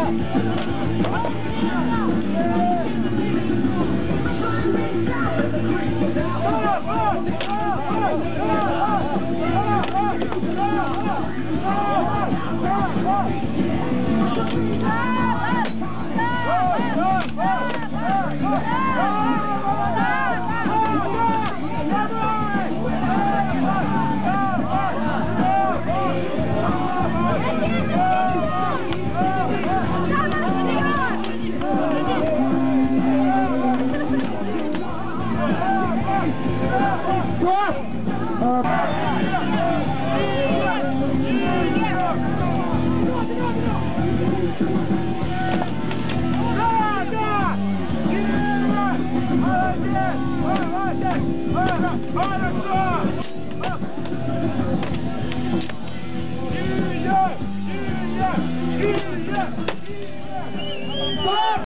Oh! Хорошо!